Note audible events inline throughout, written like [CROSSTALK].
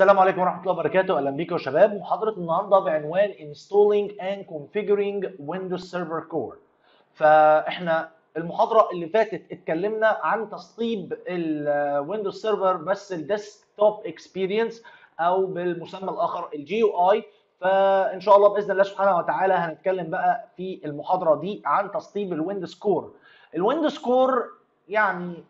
السلام عليكم ورحمة الله وبركاته، أهلا بيكم يا شباب، محاضرة النهارده بعنوان Installing and Configuring Windows Server Core. فإحنا المحاضرة اللي فاتت اتكلمنا عن تسطيب ال Windows Server بس ال Desktop Experience أو بالمسمى الآخر الجي يو اي، فإن شاء الله بإذن الله سبحانه وتعالى هنتكلم بقى في المحاضرة دي عن تسطيب ال Windows Core. ال Windows Core يعني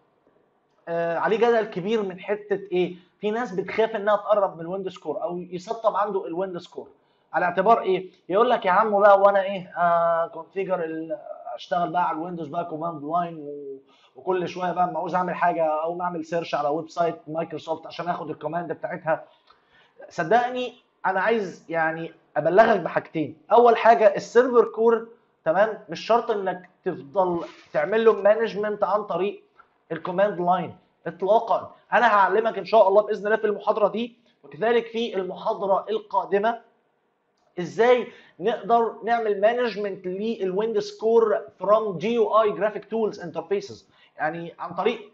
عليه جدل كبير من حتة إيه؟ في ناس بتخاف إنها تقرب من ال Windows Core أو يسطب عنده ال Windows Core على اعتبار إيه؟ يقول لك يا عم بقى وأنا إيه؟ آه configure أشتغل بقى على ال Windows بقى command line و... وكل شوية بقى لما عاوز أعمل حاجة أو أعمل search على website مايكروسوفت عشان آخد ال command بتاعتها. صدقني أنا عايز يعني أبلغك بحاجتين. أول حاجة ال Server Core تمام؟ مش شرط إنك تفضل تعمل له management عن طريق ال command line اطلاقا. أنا هعلمك إن شاء الله بإذن الله في المحاضرة دي وكذلك في المحاضرة القادمة إزاي نقدر نعمل management لل Windows Core from GUI graphic tools interfaces يعني عن طريق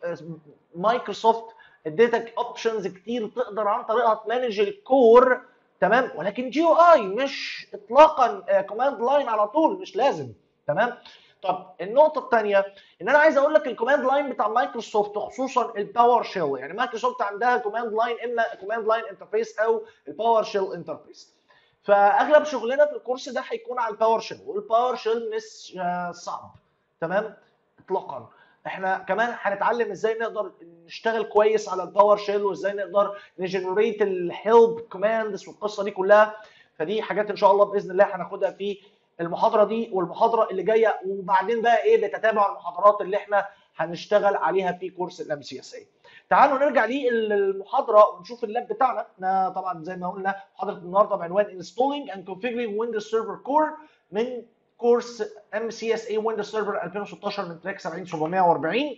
مايكروسوفت اديتك options كتير تقدر عن طريقها ت manage ال Core تمام؟ ولكن GUI مش اطلاقا command line على طول مش لازم تمام؟ طب النقطة الثانية إن أنا عايز أقول لك ال command line بتاع مايكروسوفت خصوصا ال PowerShell يعني مايكروسوفت عندها command line إما command line interface أو ال PowerShell interface فأغلب شغلنا في ال course ده هيكون على ال PowerShell وال PowerShell مش صعب. تمام؟ إطلاقا. إحنا كمان هنتعلم إزاي نقدر نشتغل كويس على ال PowerShell وإزاي نقدر ن generate ال help commands والقصة دي كلها. فدي حاجات إن شاء الله بإذن الله هناخدها في المحاضرة دي والمحاضرة اللي جاية وبعدين بقى إيه بتتابع المحاضرات اللي إحنا هنشتغل عليها في course ال MCSA. تعالوا نرجع للمحاضره ونشوف ال lab بتاعنا إحنا طبعا زي ما قلنا محاضرة النهارده بعنوان installing and configuring Windows Server Core من course MCSA Windows Server 2016 من track 70740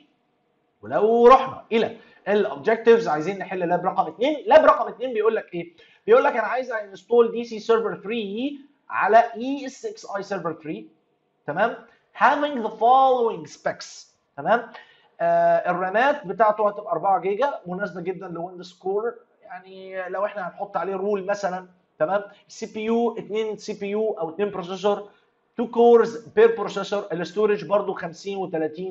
ولو رحنا إلى ال objectives عايزين نحل lab رقم 2 lab رقم 2 بيقول لك إيه؟ بيقول لك أنا عايز install DC Server 3 على ESXi Server 3 تمام؟ Having the following specs. تمام؟ آه ال RAMات بتاعته هتبقى 4 جيجا مناسبة جدا ل Windows Core. يعني لو إحنا هنحط عليه role مثلا تمام؟ ال CPU 2 CPU أو 2 processor 2 cores per processor ال storage برضو 50 و30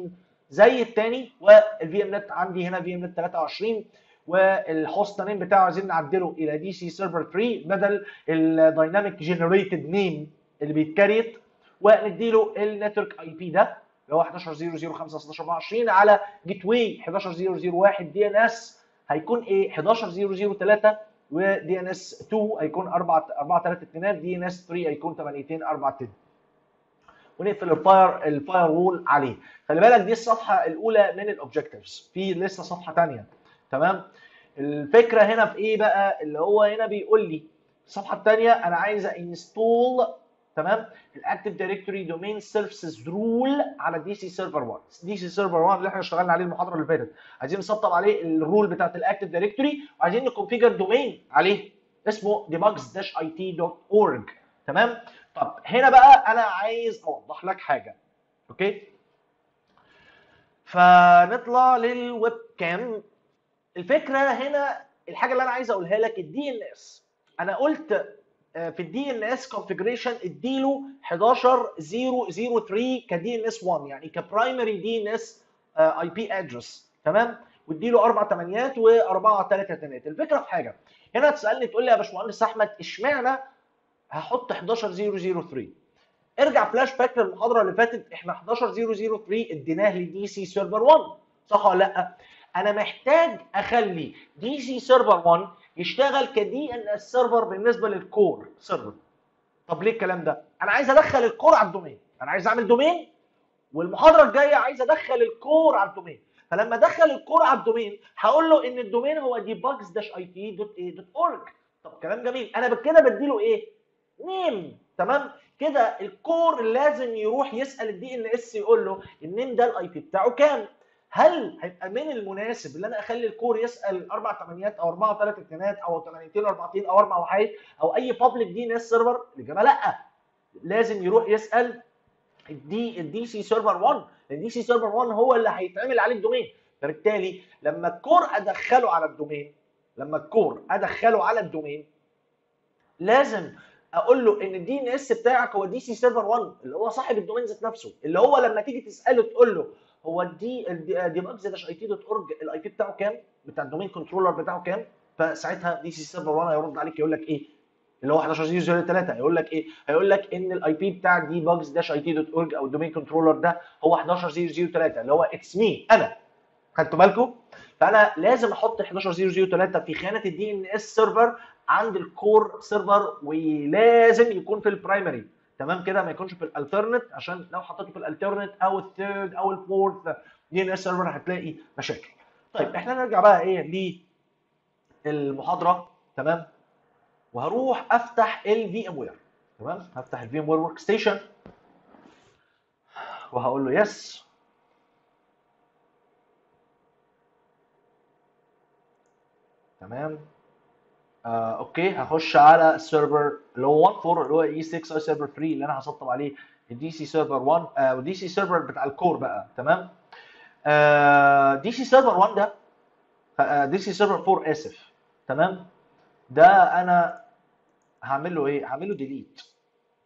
زي الثاني وال VMnet عندي هنا VMnet 23 وال host name بتاعه عايزين نعدله إلى DC Server 3 بدل ال dynamic generated name اللي بيت create ونديله ال network IP ده اللي هو 11.0.0.5.16.24 على gateway 11.0.0.1 DNS هيكون إيه 11.0.0.3 و DNS 2 هيكون 4 4 3 2 DNS 3 هيكون 8 4 2 ونقفل ال fire ال firewall عليه. خلي بالك دي الصفحة الأولى من ال objectives في لسه صفحة ثانية تمام؟ الفكرة هنا في إيه بقى؟ اللي هو هنا بيقول لي الصفحة الثانية أنا عايز install تمام؟ ال Active Directory Domain Services role على DC server 1 DC server 1 اللي إحنا اشتغلنا عليه المحاضرة اللي فاتت. عايزين نسطب عليه ال role بتاعت ال Active Directory وعايزين ن configure domain عليه. اسمه debugs-it.org تمام؟ طب هنا بقى أنا عايز أوضح لك حاجة. okay؟ فنطلع لل webcam. الفكرة هنا الحاجة اللي أنا عايز أقولها لك ال DNS أنا قلت في ال DNS configuration اديله 11003 ك DNS 1 يعني ك primary DNS IP address تمام؟ واديله أربع ثمانيات وأربعة ثلاثة اتنينات الفكرة في حاجة. هنا تسألني تقول لي يا باشمهندس أحمد إشمعنى هحط 11003 ارجع فلاش باك للمحاضرة اللي فاتت إحنا 11003 اديناه ل DC server 1 صح ولا لأ؟ أنا محتاج أخلي DC server 1 يشتغل ك DNS server بالنسبة لل Core server طب ليه الكلام ده؟ أنا عايز أدخل ال Core على ال domain. أنا عايز أعمل domain والمحاضرة الجاية عايز أدخل ال Core على ال domain. فلما أدخل ال Core على ال domain هقول له إن ال domain هو debugs IT dot E dot org طب كلام جميل. أنا كده بديله إيه؟ name. تمام؟ كده ال Core لازم يروح يسأل ال DNS يقول له ال name ده ال IP بتاعه كام؟ هل هيبقى من المناسب ان أنا أخلي ال Core يسأل أربع ثمانيات أو أربعة ثلاث اثنينات أو ثمانيتين أربعتين أو أربع وحيد أو أي public DNS server الإجابة لأ. لازم يروح يسأل ال D ال DC server 1 ال DC server 1 هو اللي هيتعمل عليه ال domain. فبالتالي لما ال Core أدخله على ال domain لما ال Core أدخله على ال domain لازم أقول له إن ال DNS بتاعك هو DC server 1 اللي هو صاحب ال domain ذات نفسه. اللي هو لما تيجي تسأله تقول له هو ال D debugs dash IT dot org ال IP بتاعه كام؟ بتاع ال domain controller بتاعه كام؟ فساعتها DC server 1 هيرد عليك يقول لك إيه؟ اللي هو 11003 هيقول لك إيه؟ هيقول لك إن ال IP بتاع debugs dash IT dot org أو ال domain controller ده هو 11003 اللي هو it's me أنا خدتوا بالكم؟ فأنا لازم أحط 11003 في خانة ال DNS server عند ال Core server ولازم يكون في ال primary تمام كده؟ ما يكونش في ال alternate عشان لو حطيته في ال alternate أو ال third أو ال fourth DNS server هتلاقي مشاكل. طيب إحنا نرجع بقى إيه للمحاضره تمام؟ وهروح أفتح ال VMware تمام؟ هفتح ال VMware Workstation وهقول له yes تمام؟ آه، okay هخش على ال server اللي هو 1 4 اللي هو ESXi server 3 اللي أنا هسطب عليه ال DC server 1 آه و DC server بتاع ال Core بقى تمام؟ DC server 1 ده DC server 4 آسف تمام؟ ده أنا هعمل له إيه؟ هعمل له delete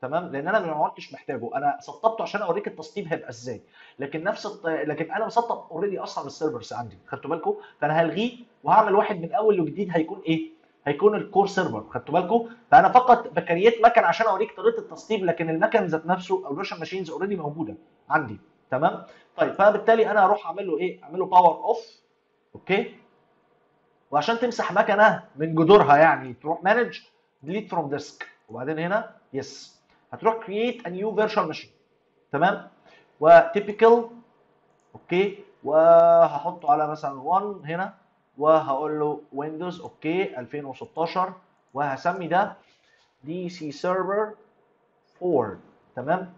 تمام؟ لأن أنا ما عدتش محتاجه أنا سطبته عشان أوريك التسطيب هيبقى إزاي. لكن نفس الط... لكن أنا مسطب already أصلا ال servers عندي خدتوا بالكم؟ فأنا هلغيه وهعمل واحد من أول وجديد هيكون إيه؟ هيكون ال Core server خدتوا بالكم؟ فأنا فقط ب create مكن عشان أوريك طريقة التسطيب لكن المكن ذات نفسه أو ال virtual machines already موجودة عندي تمام؟ طيب فبالتالي أنا هروح أعمل له إيه؟ أعمل له power off okay؟ وعشان تمسح مكنة من جذورها يعني تروح manage delete from disk وبعدين هنا yes هتروح create a new virtual machine تمام؟ و typical okay؟ وهحطه على مثلا 1 هنا. وهقول له Windows okay 2016 وهسمي ده DC server 4 تمام؟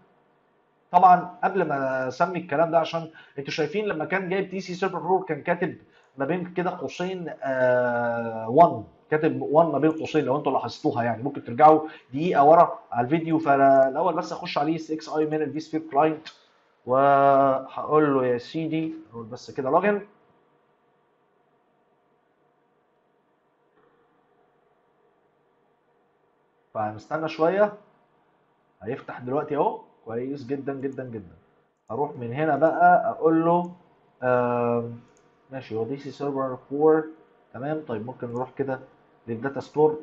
طبعا قبل ما أسمي الكلام ده عشان أنتوا شايفين لما كان جايب DC server 4 كان كاتب ما بين كده قوسين آه 1 كاتب 1 ما بين قوسين لو أنتوا لاحظتوها يعني. ممكن ترجعوا دقيقة ورا على الفيديو. فالأول بس أخش عليه ESXi من ال vSphere Client وهقول له يا سيدي أقول بس كده login فهنستنى شوية. هيفتح دلوقتي اهو. كويس جدا جدا جدا. أروح من هنا بقى أقول له ماشي. هو DC server 4 تمام. طيب ممكن نروح كده لل datastore.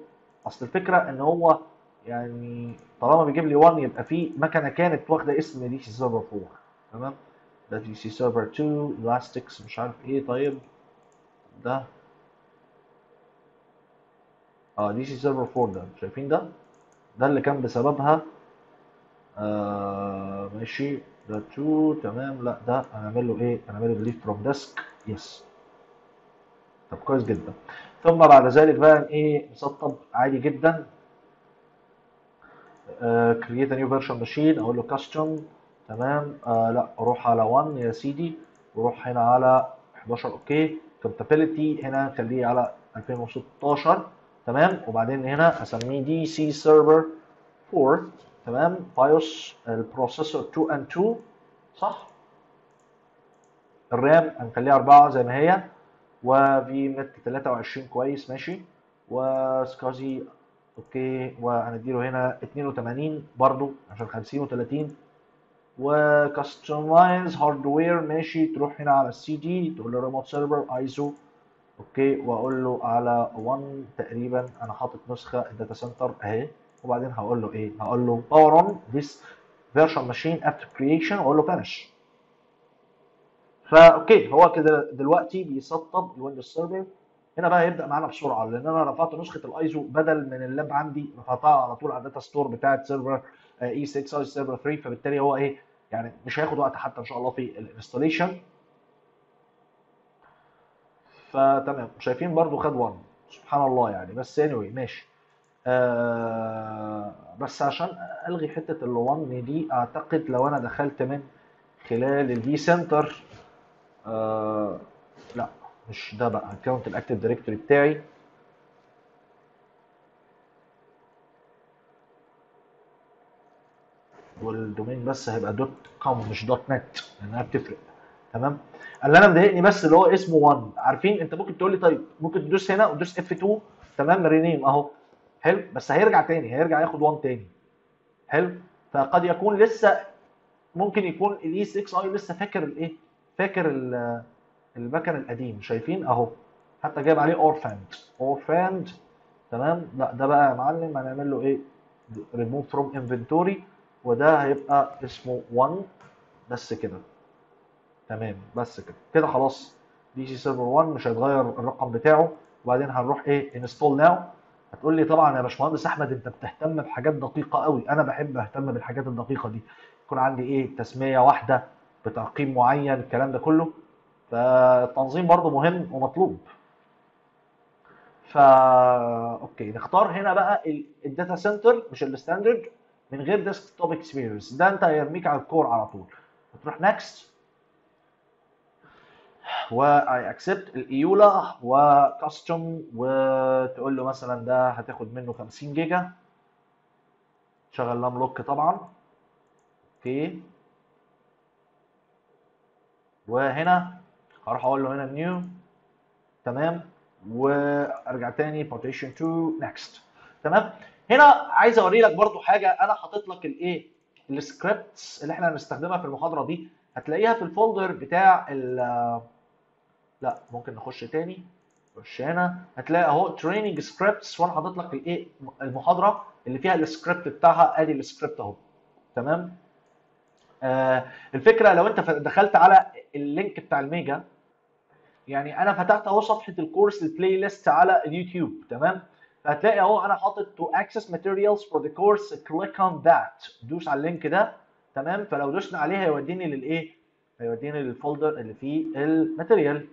اصل الفكرة ان هو يعني طالما بيجيب لي 1 يبقى في مكنة كانت واخدة اسم DC server 4 تمام؟ ده DC server 2 الاستكس مش عارف إيه. طيب ده. آه DC server 4 ده. شايفين ده؟ ده اللي كان بسببها. آه ماشي. ده 2 تمام. لا ده هنعمل له إيه؟ هنعمل له delete from disk yes طب كويس جدا. ثم بعد ذلك بقى إيه؟ نسطب عادي جدا. create new virtual machine أقول له custom تمام. آه لا أروح على 1 يا سيدي. وأروح هنا على 11 okay. compatibility هنا خليه على 2016 تمام؟ وبعدين هنا اسميه DC server 4 تمام؟ BIOS ال processor 2 in 2 صح؟ ال RAM هنخليها 4 زي ما هي و VMXNET 3 كويس ماشي؟ و SCSI okay. وهنديله هنا 82 برضو عشان 50 و30 و customize hardware ماشي؟ تروح هنا على السي دي تقول له remote server ISO okay وأقول له على 1 تقريبا أنا حاطط نسخة ال data center أهي وبعدين هقول له إيه؟ هقول له power on this virtual machine after creation وأقول له finish ف okay هو كده دلوقتي بيسطب ال Windows Server. هنا بقى يبدأ معانا بسرعة لأن أنا رفعت نسخة الايزو بدل من ال lab عندي رفعتها على طول على ال datastore بتاعه server ESXi server 3 فبالتالي هو إيه؟ يعني مش هياخد وقت حتى إن شاء الله في ال installation فتمام. شايفين برضو خد 1 سبحان الله يعني. بس anyway ماشي. آه بس عشان ألغي حتة ال 1 دي أعتقد لو أنا دخلت من خلال ال vCenter آه لا مش ده بقى. account ال Active Directory بتاعي. وال domain بس هيبقى dot com مش dot net لأنها بتفرق. تمام؟ اللي أنا مضايقني بس اللي هو اسمه 1 عارفين؟ أنت ممكن تقول لي طيب ممكن تدوس هنا وتدوس F 2 تمام؟ rename اهو حلو؟ بس هيرجع تاني هيرجع ياخد 1 تاني. حلو؟ فقد يكون لسه ممكن يكون الاي 6 اي لسه فاكر الايه فاكر ال- المكن القديم. شايفين؟ أهو. حتى جايب عليه orphaned orphaned تمام؟ لا ده بقى يا معلم هنعمل له إيه؟ ريموف فروم انفنتوري وده هيبقى اسمه 1 بس كده. تمام بس كده. كده خلاص DC server 1 مش هيتغير الرقم بتاعه. وبعدين هنروح إيه؟ install now هتقول لي طبعا يا باشمهندس أحمد أنت بتهتم بحاجات دقيقة قوي. أنا بحب أهتم بالحاجات الدقيقة دي. يكون عندي إيه؟ تسمية واحدة بترقيم معين الكلام ده كله. فالتنظيم برضو مهم ومطلوب. ف okay نختار هنا بقى ال- ال data center مش ال standard من غير desktop experience ده أنت هيرميك على ال core على طول. تروح next و I accept ال EULA و custom وتقول له مثلا ده هتاخد منه 50 جيجا. شغل لام لوك طبعا. okay. وهنا هروح أقول له هنا new تمام. وأرجع تاني partition 2 next. تمام. هنا عايز أوري لك برضو حاجة. أنا حاطط لك الايه ال scripts اللي إحنا هنستخدمها في المحاضرة دي. هتلاقيها في ال folder بتاع ال لا ممكن نخش تاني. خش هنا. هتلاقي اهو training scripts وأنا حاطط لك الايه؟ المحاضرة اللي فيها السكريبت بتاعها. ادي السكريبت اهو. تمام؟ آه الفكرة لو انت دخلت على ال link بتاع الميجا يعني أنا فتحت اهو صفحة الكورس ال playlist على اليوتيوب. تمام؟ فهتلاقي اهو أنا حاطط to access materials for the course click on that. دوس على ال link ده. تمام؟ فلو دوسنا عليه هيوديني للايه؟ هيوديني لل folder اللي فيه ال material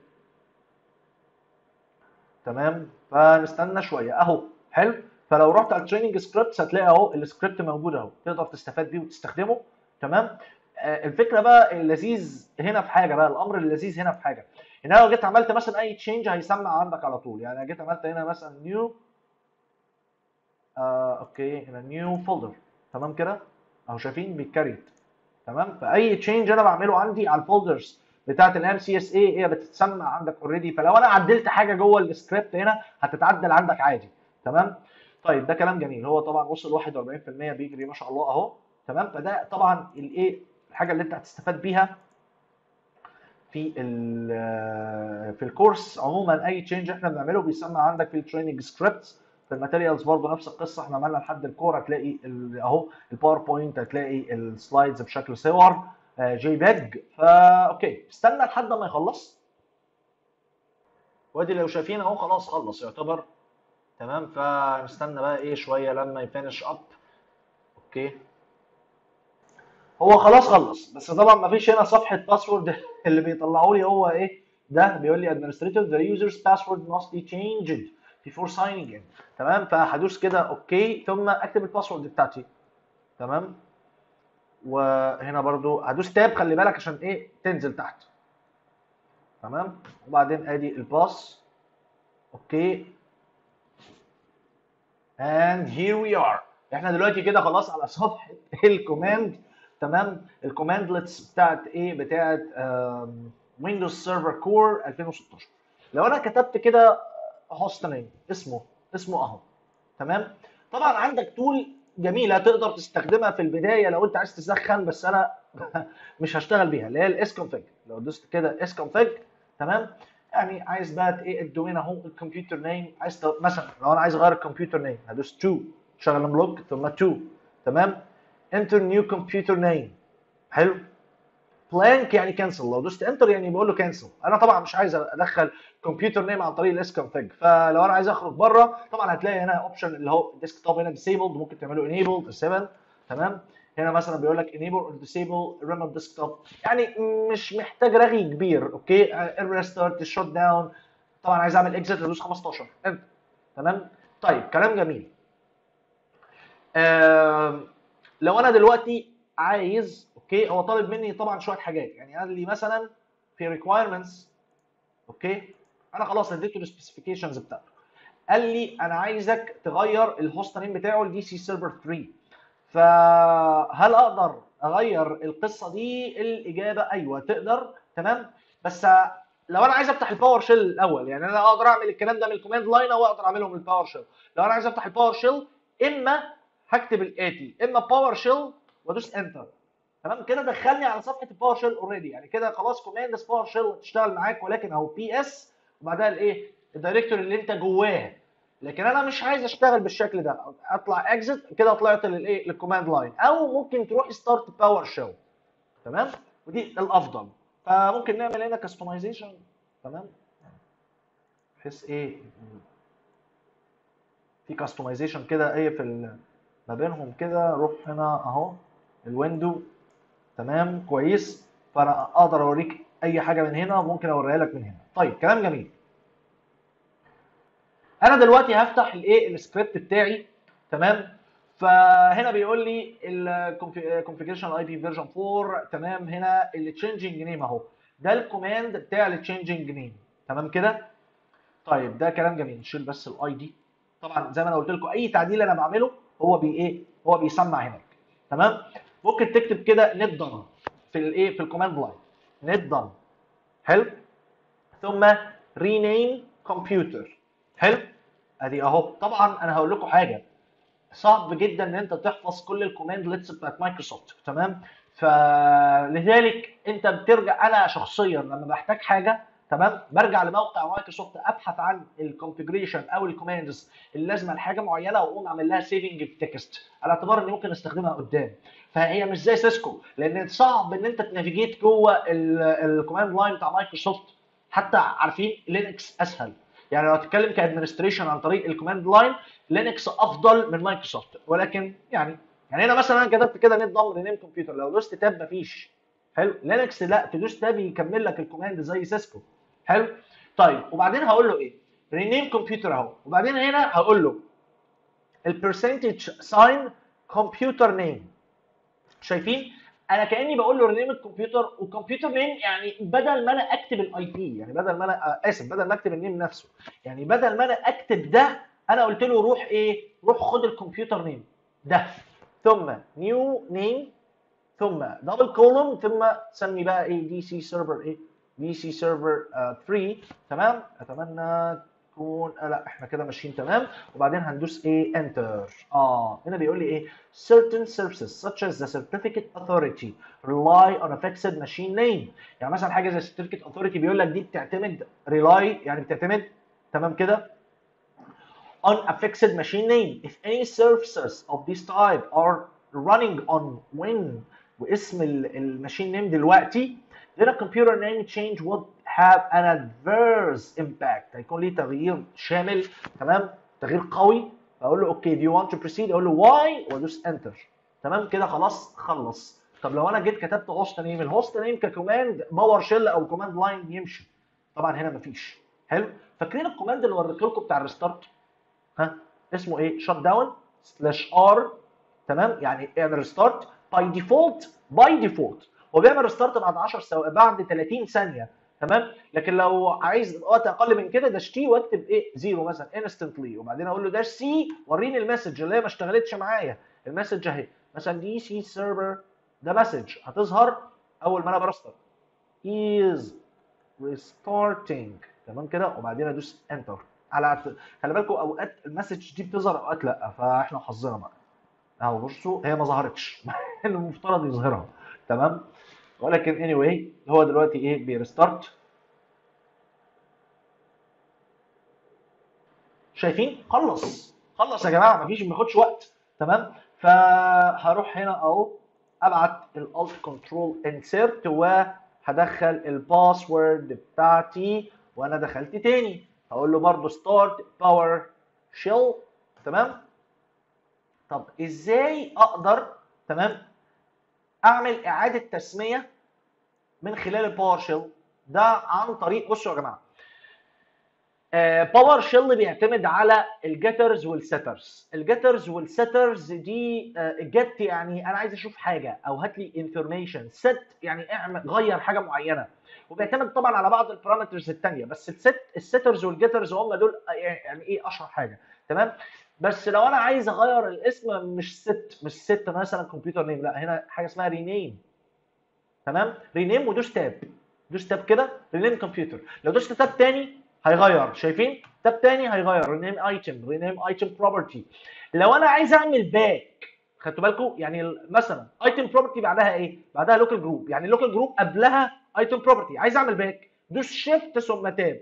تمام؟ فنستنى شوية. أهو. حلو. فلو رحت على ال training scripts هتلاقي أهو السكريبت موجود أهو. تقدر تستفاد بيه وتستخدمه. تمام؟ آه، الفكرة بقى اللذيذ هنا في حاجة بقى. الأمر اللذيذ هنا في حاجة. إن أنا لو جيت عملت مثلا أي change هيسمع عندك على طول. يعني جيت عملت هنا مثلا new آه okay. هنا new folder تمام كده؟ أهو شايفين بيت create. تمام؟ فأي change أنا بعمله عندي على ال folders بتاعت ال MCSA هي بتتسمع عندك already فلو أنا عدلت حاجة جوه السكريبت هنا هتتعدل عندك عادي. تمام؟ طيب ده كلام جميل. هو طبعا وصل 41% بيجري ما شاء الله أهو. تمام؟ فده طبعا الايه الحاجة اللي أنت هتستفاد بيها في في الكورس عموما. أي change إحنا بنعمله بيسمع عندك في ال training scripts في ال materials برضه نفس القصة. إحنا عملنا لحد ال core هتلاقي أهو ال PowerPoint هتلاقي ال slides بشكل صور. JPEG ف okay. استنى لحد ما يخلص. وادي لو شايفين أهو خلاص خلص يعتبر. تمام. فنستنى بقى إيه شوية لما ي finish up. okay. هو خلاص خلص. بس طبعا ما فيش هنا صفحة password [LAUGHS] اللي بيطلعوا لي هو إيه؟ ده بيقول لي administrative the user's password must be changed before signing in. تمام. فهدوس كده okay. ثم أكتب ال password بتاعتي. تمام. وهنا برضو هدوس tab خلي بالك عشان إيه؟ تنزل تحت. تمام؟ وبعدين آدي ال pass okay. And here we are. إحنا دلوقتي كده خلاص على صفحة [LAUGHS] ال command. تمام؟ ال cmdlets بتاعت إيه؟ بتاعت Windows Server Core 2016 لو أنا كتبت كده hostname اسمه اسمه أهو. تمام؟ طبعا عندك tool جميله تقدر تستخدمها في البداية لو انت عايز تسخن بس أنا [LAUGHS] مش هشتغل بيها اللي هي ال sconfig لو دوست كده sconfig تمام؟ يعني عايز بقى إيه ال domain اهو ال computer name عايز مثلا لو أنا عايز اغير ال computer name هدوس 2 شغل بلوك ثم 2 تمام؟ enter new computer name حلو؟ blank يعني cancel لو دوست enter يعني بيقول له cancel أنا طبعا مش عايز أدخل computer name عن طريق ال sconfig فلو أنا عايز أخرج بره طبعا هتلاقي هنا option اللي هو desktop هنا disabled ممكن تعمله enabled 7 تمام؟ هنا مثلا بيقول لك enable or disable remote desktop. يعني مش محتاج رغي كبير okay ال restart ال shut down طبعا عايز أعمل exit ادوس 15 انت تمام؟ طيب كلام جميل. لو أنا دلوقتي عايز okay؟ هو طالب مني طبعا شوية حاجات. يعني قال لي مثلا في requirements okay؟ أنا خلاص اديته ال specifications بتاعته قال لي أنا عايزك تغير ال host name بتاعه ل DC server 3 فهل أقدر أغير القصة دي؟ الإجابة أيوه تقدر تمام؟ بس لو أنا عايز أفتح ال PowerShell الأول يعني أنا أقدر أعمل الكلام ده من ال command line أو أقدر أعمله من ال PowerShell لو أنا عايز أفتح ال PowerShell إما هكتب الاتي إما PowerShell وأدوس enter تمام؟ كده دخلني على صفحة ال PowerShell already يعني كده خلاص command PowerShell تشتغل معاك ولكن أهو PS وبعدها الايه ال directory اللي أنت جواه. لكن أنا مش عايز أشتغل بالشكل ده. أطلع exit كده طلعت للايه لل command line أو ممكن تروح start PowerShell تمام؟ ودي الأفضل. فممكن نعمل هنا customization تمام؟ بحيث إيه؟ في customization كده إيه في ما بينهم كده. روح هنا أهو ال window تمام؟ كويس. فأنا أقدر أوريك أي حاجة من هنا ممكن أوريها لك من هنا. طيب كلام جميل. أنا دلوقتي هفتح الإيه؟ السكريبت بتاعي. تمام؟ فهنا بيقول لي ال configuration IP version 4 تمام؟ هنا ال changing name أهو. ده ال command بتاع ال changing name تمام كده؟ طيب ده كلام جميل. نشيل بس ال E دي طبعا. زي ما أنا قلت لكم أي تعديل أنا بعمله هو بي إيه؟ هو بيسمع هناك. تمام؟ ممكن تكتب كده netdom في الايه؟ في ال command line netdom حلو. ثم rename computer حلو. ادي اهو. طبعا أنا هقول لكم حاجة. صعب جدا إن أنت تحفظ كل ال commandlets بتاعت مايكروسوفت. تمام؟ فلذلك أنت بترجع أنا شخصيا لما بحتاج حاجة تمام؟ برجع لموقع مايكروسوفت أبحث عن ال configuration أو ال commands اللي لازمه لحاجة معينة وأقوم أعمل لها saving في text على اعتبار إني ممكن أستخدمها قدام. فهي مش زي سيسكو لأن صعب إن أنت ت navigate جوه ال command line بتاع مايكروسوفت. حتى عارفين Linux أسهل. يعني لو هتتكلم ك administration عن طريق ال command line Linux أفضل من مايكروسوفت. ولكن يعني يعني هنا مثلا أنا كتبت كده netdom rename computer لو دوست tab مفيش. حلو. Linux لا تدوس tab يكمل لك ال command زي سيسكو. حلو. طيب وبعدين هقول له إيه؟ rename computer أهو. وبعدين هنا هقول له ال percentage sign computer name شايفين؟ أنا كأني بقول له rename الكمبيوتر وال computer name يعني بدل ما أنا أكتب ال IP يعني بدل ما أنا آسف بدل ما أكتب ال name نفسه يعني بدل ما أنا أكتب ده أنا قلت له روح إيه؟ روح خد ال computer name ده. ثم new name ثم double colon ثم سمي بقى إيه؟ DC server إيه؟ DC server 3 تمام؟ أتمنى تكون آه لا إحنا كده ماشيين تمام وبعدين هندوس إيه enter آه هنا بيقول لي إيه certain services such as the certificate authority rely on a fixed machine name يعني مثلا حاجة زي certificate authority بيقول لك دي بتعتمد rely يعني بتعتمد تمام كده on a fixed machine name if any services of this type are running on when واسم ال- machine name دلوقتي then a computer name change would have an adverse impact. هيكون ليه تغيير شامل تمام؟ تغيير قوي. أقول له okay do you want to proceed? أقول له Y? وادوس enter تمام؟ كده خلاص خلص. طب لو أنا جيت كتبت host name ال host name ك command PowerShell أو command line يمشي. طبعا هنا مفيش. حلو؟ فاكرين ال command اللي وريته لكم بتاع ال restart ها؟ اسمه إيه؟ shutdown slash R تمام؟ يعني اعمل restart by default by default هو بيعمل restart بعد 10 ثواني بعد 30 ثانية. تمام؟ لكن لو عايز وقت أقل من كده dash T واكتب إيه؟ zero مثلا instantly وبعدين أقول له dash C وريني ال message اللي هي ما اشتغلتش معايا. ال message اهي. مثلا DC server ده message. هتظهر أول ما أنا ب restart. is restarting. تمام كده؟ وبعدين أدوس enter على خلي بالكم أوقات ال message دي بتظهر أوقات لأ. فإحنا حظنا بقى. أهو بصوا هي ما ظهرتش. [LAUGHS] المفترض يظهرها. تمام؟ ولكن anyway هو دلوقتي إيه؟ بي restart. شايفين؟ خلص. خلص يا جماعة مفيش ما بياخدش وقت. تمام؟ فهروح هنا أهو أبعت ال alt control insert وهدخل ال password بتاعتي وأنا دخلت تاني. هقول له برضو start PowerShell تمام؟ طب إزاي أقدر تمام؟ أعمل إعادة تسمية من خلال ال PowerShell ده عن طريق بصوا يا جماعة. PowerShell بيعتمد على الجيترز والسيترز الجيترز والسيترز دي جت يعني أنا عايز أشوف حاجة أو هات لي information، set يعني اعمل غير حاجة معينة. وبيعتمد طبعا على بعض ال parameters الثانية بس ال set ال setters وال getters هم دول يعني إيه أشهر حاجة. تمام؟ بس لو أنا عايز أغير الاسم مش set مش set مثلا computer name لا هنا حاجة اسمها rename. تمام؟ rename ودوس tab. دوس tab كده rename computer. لو دوست tab تاني هيغير. شايفين؟ tab تاني هيغير. rename item rename item property لو أنا عايز أعمل back خدتوا بالكم؟ يعني مثلا item property بعدها إيه؟ بعدها local group يعني local group قبلها item property عايز أعمل back دوس shift ثم tab.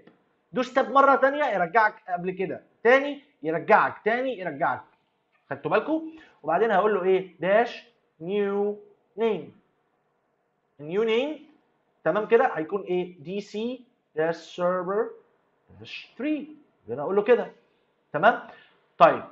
دوس tab مرة ثانية يرجعك قبل كده. تاني يرجعك تاني يرجعك. خدتوا بالكم؟ وبعدين هقول له إيه؟ dash new name ال new name تمام كده؟ هيكون إيه؟ DC dash server dash 3 أنا أقول له كده. تمام؟ طيب.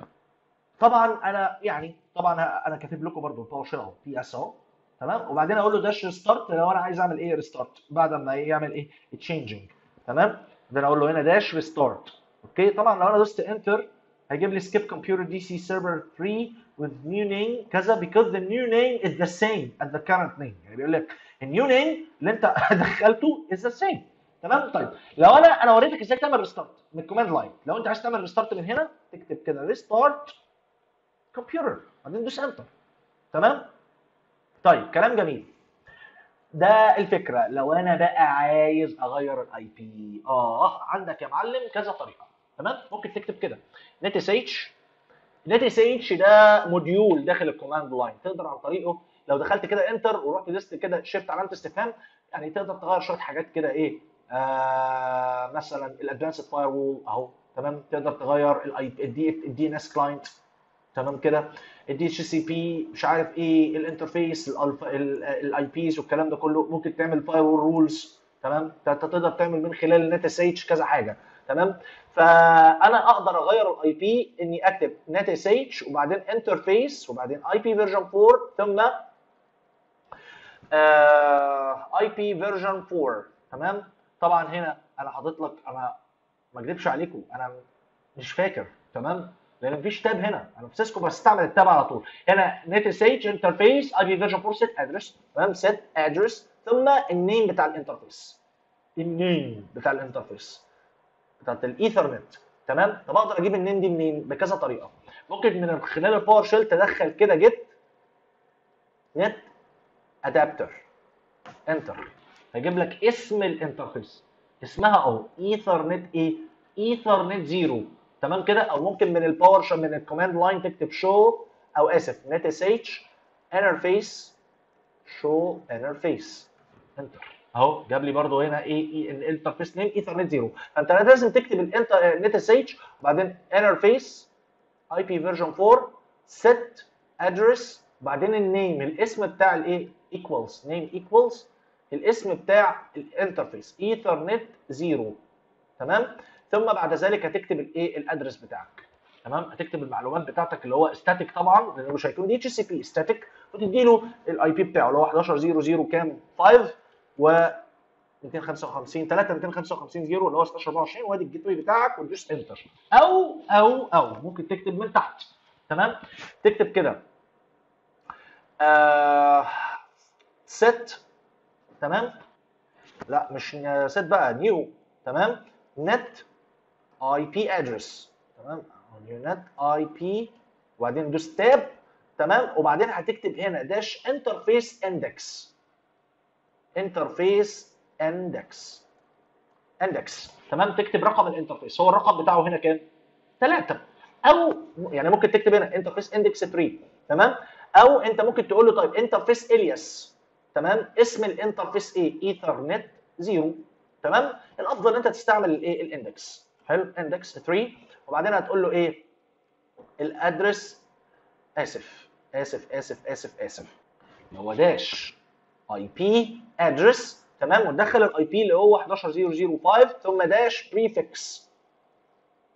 طبعا أنا يعني طبعا أنا كاتب لكم برضو ال PowerShell أهو PS أهو. تمام؟ وبعدين أقول له dash restart لو أنا عايز أعمل إيه؟ restart بعد ما يعمل إيه؟ changing تمام؟ بعدين أقول له هنا dash restart okay؟ طبعا لو أنا دوست enter هيجيب لي skip computer DC server 3 with new name كذا because the new name is the same as the current name. يعني بيقول لك ال new name اللي انت [LAUGHS] دخلته is the same. تمام؟ طيب. لو أنا أنا وريتك إزاي تعمل restart من ال command line لو أنت عايز تعمل restart من هنا تكتب كده restart computer بعدين دوس enter تمام؟ طيب كلام جميل. ده الفكرة. لو أنا بقى عايز أغير ال IP آه عندك يا معلم كذا طريقة. تمام؟ ممكن تكتب كده. netsh netsh ده module داخل ال command line. تقدر عن طريقه لو دخلت كده enter ورحت دوست كده shift علامه استفهام يعني تقدر تغير شوية حاجات كده إيه؟ آه مثلا ال advanced firewall أهو تمام؟ تقدر تغير ال I ال D ال DNS client تمام كده؟ ال DHCP مش عارف إيه ال interface ال IPs والكلام ده كله. ممكن تعمل firewall rules تمام تقدر تعمل من خلال ال netsh كذا حاجة. تمام؟ فأنا أقدر أغير ال IP إني أكتب netsh وبعدين interface وبعدين IP version 4 ثم IP version 4 تمام؟ طبعا هنا أنا حاطط لك أنا ما أكذبش عليكم أنا مش فاكر. تمام؟ لأن مفيش tab هنا. أنا في سيسكو بستعمل ال tab على طول. هنا netsh interface IP version 4 set address تمام؟ سيت ادرس ثم النيم بتاع الانترفيس النيم بتاع الانترفيس بتاعت الايثرنت تمام؟ طب أقدر أجيب ال name دي منين؟ بكذا طريقة. ممكن من خلال ال PowerShell تدخل كده get net adapter enter هيجيب لك اسم ال interface. اسمها أهو ايثرنت إيه Ethernet zero تمام كده؟ أو ممكن من ال PowerShell من ال command line تكتب show أو اسف netsh interface show interface enter اهو جاب لي برضو هنا إيه ال interface name Ethernet zero. فانت لازم تكتب ال enter netsh وبعدين interface IP version 4 set address بعدين ال name الاسم بتاع الايه equals name equals الاسم بتاع ال interface Ethernet zero تمام؟ ثم بعد ذلك هتكتب الايه ال address بتاعك. تمام؟ هتكتب المعلومات بتاعتك اللي هو static طبعا لأنه مش هيكون DHCP static وتدي له ال IP بتاعه اللي هو 1100 كام؟ 5 و 255 3 255 0 اللي هو 1624 وادي ال gateway بتاعك وتدوس enter. أو أو أو. ممكن تكتب من تحت. تمام؟ تكتب كده. آه set تمام؟ لا مش set بقى new تمام؟ net IP address تمام؟ net IP وبعدين دوس tab تمام؟ وبعدين هتكتب هنا dash interface index interface index index تمام؟ تكتب رقم ال interface. هو الرقم بتاعه هنا كام؟ 3 أو يعني ممكن تكتب هنا interface index 3 تمام؟ أو أنت ممكن تقول له طيب interface alias تمام؟ اسم ال interface إيه؟ ايثرنت 0 تمام؟ الأفضل إن أنت تستعمل الايه ال index. حلو؟ index 3 وبعدين هتقول له إيه؟ ال address آسف. آسف آسف آسف آسف. هو dash. IP address تمام؟ وتدخل ال IP اللي هو 11005 ثم dash prefix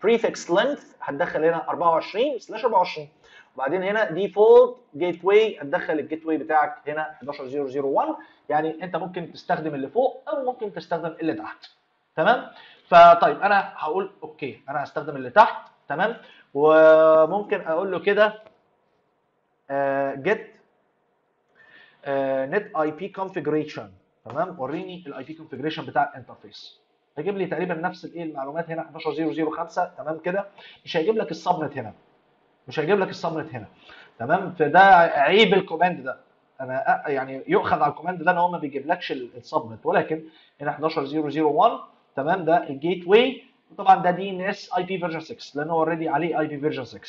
prefix length هتدخل هنا 24 slash 24 وبعدين هنا default gateway هتدخل ال gateway بتاعك هنا 11001 يعني انت ممكن تستخدم اللي فوق أو ممكن تستخدم اللي تحت. تمام؟ فطيب أنا هقول okay أنا هستخدم اللي تحت. تمام؟ وممكن أقول له كده get net IP configuration تمام؟ وريني ال IP configuration بتاع ال interface. هيجيب لي تقريبا نفس الايه المعلومات هنا 11005 تمام كده؟ مش هيجيب لك ال subnet هنا. مش هيجيب لك ال subnet هنا. تمام؟ فده عيب ال command ده. أنا يعني يؤخذ على ال command ده إن هو ما بيجيبلكش ال- ال subnet ولكن هنا 11001 تمام؟ ده ال gateway وطبعا ده DNS IP version 6 لأنه already عليه IP version 6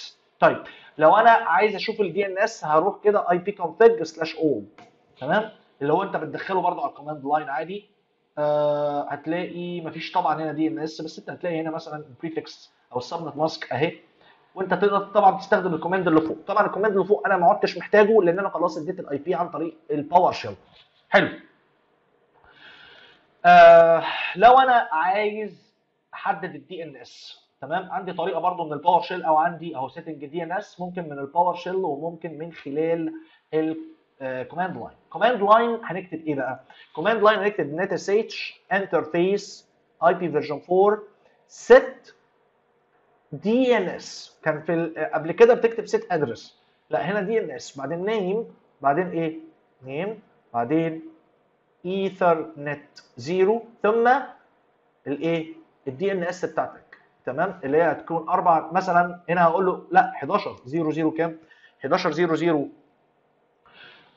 طيب لو أنا عايز أشوف ال DNS هروح كده اي بي config سلاش اول تمام؟ اللي هو أنت بتدخله برضه على ال command line عادي. آه هتلاقي مفيش طبعا هنا DNS بس أنت هتلاقي هنا مثلا ال prefix أو ال subnet mask أهي. وأنت تقدر طبعا تستخدم ال command اللي فوق. طبعا ال command اللي فوق أنا ما عدتش محتاجه لأن أنا خلاص اديت ال IP عن طريق ال PowerShell حلو. آه لو أنا عايز أحدد ال DNS تمام؟ عندي طريقة برضو من ال PowerShell أو عندي أهو setting DNS ممكن من ال PowerShell وممكن من خلال ال command line command line هنكتب إيه بقى؟ command line هنكتب netsh interface IP version 4 set DNS كان في ال- قبل كده بتكتب set address لا هنا DNS بعدين name بعدين إيه؟ name بعدين Ethernet zero ثم الايه ال DNS بتاعتك. تمام؟ اللي هي هتكون أربع مثلا هنا هقول له لا 11 0 0 كام؟ 11 0 0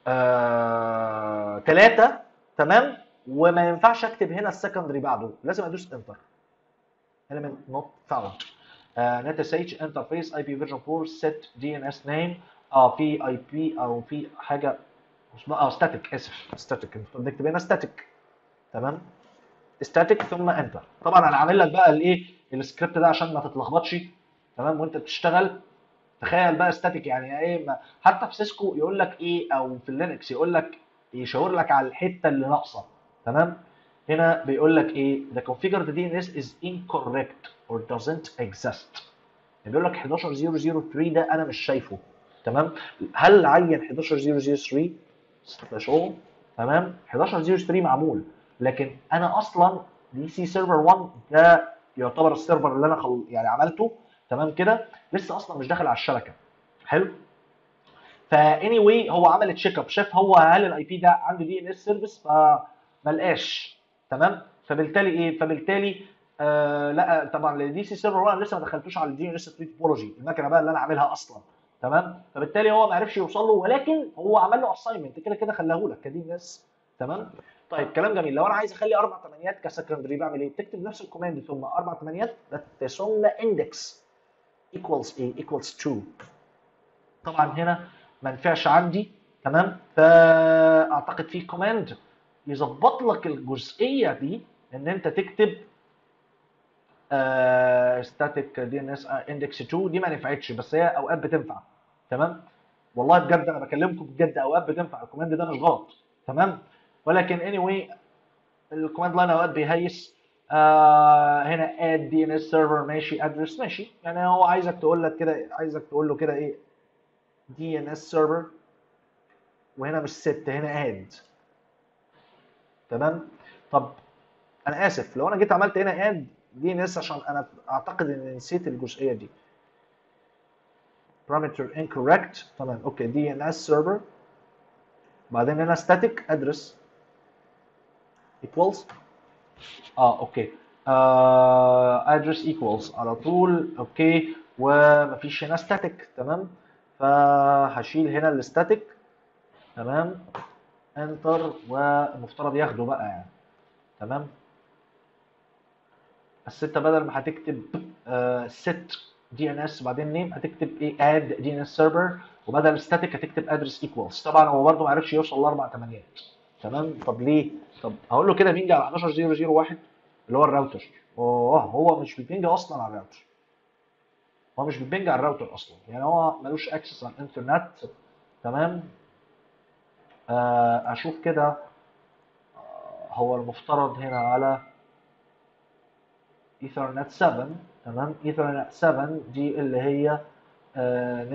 آه 3 تمام؟ وما ينفعش أكتب هنا ال secondary بعده لازم أدوس enter. Element not found. نت اس اتش انترفيس اي بي فيرجن 4 set دي ان اس نيم آه في IP أو في حاجة اسمها آه static آسف static المفروض نكتب هنا static تمام؟ static ثم enter طبعا أنا عامل لك بقى الإيه؟ السكريبت ده عشان ما تتلخبطش تمام؟ وانت بتشتغل تخيل بقى static يعني إيه ما حتى في Cisco يقول لك إيه أو في ال Linux يقول لك يشاور لك على الحتة اللي ناقصة تمام؟ هنا بيقول لك إيه the configured DNS is incorrect or doesn't exist. بيقول لك 11003 ده أنا مش شايفه تمام؟ هل عين 11003 slash أو تمام؟ 11003 معمول لكن أنا أصلا DC server 1 ده يعتبر ال server اللي أنا خل... يعني عملته تمام كده؟ لسه أصلا مش داخل على الشبكة. حلو؟ ف anyway هو عمل check up شاف هو هل ال IP ده عنده DNS service فما لقاش تمام؟ فبالتالي إيه؟ فبالتالي آه لأ طبعا ال DC server 1 لسه ما دخلتوش على ال DNS 3 topology المكنة بقى اللي أنا عاملها أصلا. تمام؟ فبالتالي هو ما عرفش يوصل له ولكن هو عمل له assignment كده كده خلاه لك ك DNS تمام؟ طيب كلام جميل. لو أنا عايز أخلي أربع ثمانيات ك secondary بعمل إيه؟ بتكتب نفس ال command ثم أربع ثمانيات ثم index equals إيه؟ equals 2 طبعا هنا ما نفعش عندي تمام؟ فأعتقد في command يظبط لك الجزئية دي إن أنت تكتب static DNS index 2 دي ما نفعتش بس هي أوقات بتنفع تمام؟ والله بجد أنا بكلمكم بجد أوقات بتنفع ال command ده مش غلط تمام؟ ولكن anyway ال command line أوقات بيهيس آه هنا add DNS server ماشي address ماشي. يعني هو عايزك تقول لك كده عايزك تقول له كده إيه؟ DNS server وهنا مش set هنا add تمام؟ طب أنا آسف لو أنا جيت عملت هنا add DNS عشان أنا أعتقد ان نسيت الجزئية دي. Parameter incorrect. تمام okay DNS server بعدين هنا static address. Equals. آه okay. آه address equals على طول. okay. ومفيش هنا static. تمام. فهشيل هنا ال static تمام. enter والمفترض ياخده بقى يعني. تمام. بس انت بدل ما هتكتب آه set DNS بعدين name هتكتب إيه؟ add DNS server وبدل static هتكتب address equals طبعا هو برده ما عرفش يوصل لأربع ثمانيات تمام؟ طب ليه؟ طب هقول له كده ping على 11001 اللي هو الراوتر. أوه هو مش بي ping أصلا على الراوتر. هو مش بي ping على الراوتر أصلا. يعني هو ملوش access على الإنترنت. تمام؟ آه أشوف كده. آه هو المفترض هنا على إيثرنت 7 تمام؟ إيثرنت 7 دي اللي هي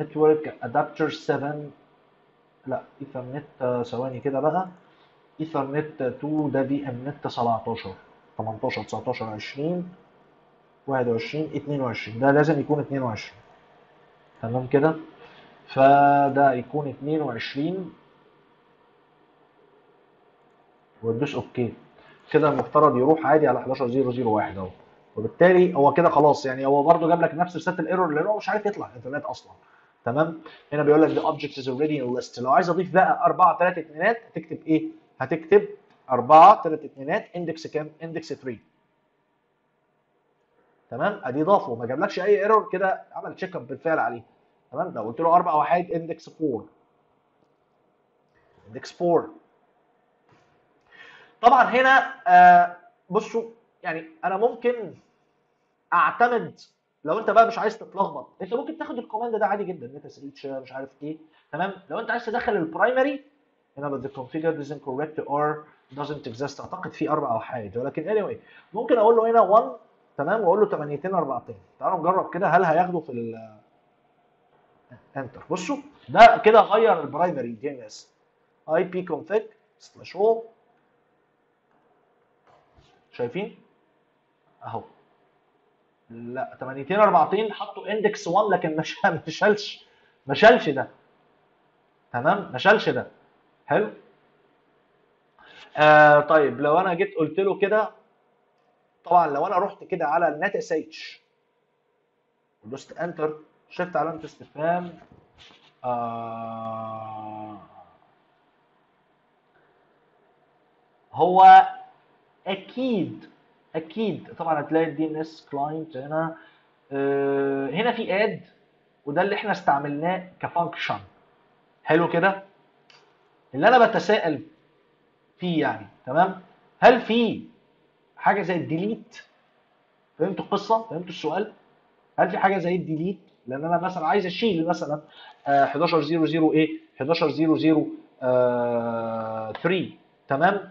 network adapter 7 لا إيثرنت ثواني كده بقى. إيثرنت 2 ده VMnet 17 18 19 20 21 22 ده لازم يكون 22 تمام كده؟ فده يكون 22 وتدوس okay. كده المفترض يروح عادي على 11001 أهو. وبالتالي هو كده خلاص يعني هو برده جاب لك نفس رسالة ال error لأن هو مش عارف يطلع الانترنت أصلا. تمام؟ هنا بيقول لك the object is already in list. لو عايز أضيف بقى 4 3 اتنينات هتكتب إيه؟ هتكتب 4 3 اتنينات index كام؟ index 3 تمام؟ أدي ضافه ما جابلكش أي error كده عمل check up بالفعل عليه. تمام؟ لو قلت له 4 وحيد index 4 index 4 طبعا هنا آه بصوا يعني أنا ممكن أعتمد لو أنت بقى مش عايز تتلخبط أنت ممكن تاخد ال command ده عادي جدا netsh مش عارف إيه. تمام؟ لو أنت عايز تدخل ال primary هنا the configured is incorrect or doesn't exist. أعتقد في أربع وحايد ولكن anyway ممكن أقول له هنا 1 تمام؟ وأقول له 8 4 تعالوا نجرب كده هل هياخده في ال Enter بصوا ده كده غير ال primary DNS ip config slash all شايفين؟ أهو. لا 824 حطوا index 1 لكن ما شالش ما شالش ده. تمام؟ ما شالش ده. حلو؟ آه طيب لو أنا جيت قلت له كده طبعا لو أنا رحت كده على ال netsh ودوست Enter شفت علامه استفهام آه هو أكيد أكيد طبعا هتلاقي ال DNS client هنا آه، هنا في add وده اللي إحنا استعملناه ك function حلو كده؟ اللي أنا بتساءل فيه يعني تمام؟ هل في حاجة زي ال delete فهمتوا القصة؟ فهمتوا السؤال؟ هل في حاجة زي ال delete لأن أنا مثلا عايز أشيل مثلا آه، 1100 إيه؟ 1100 آه، 3 تمام؟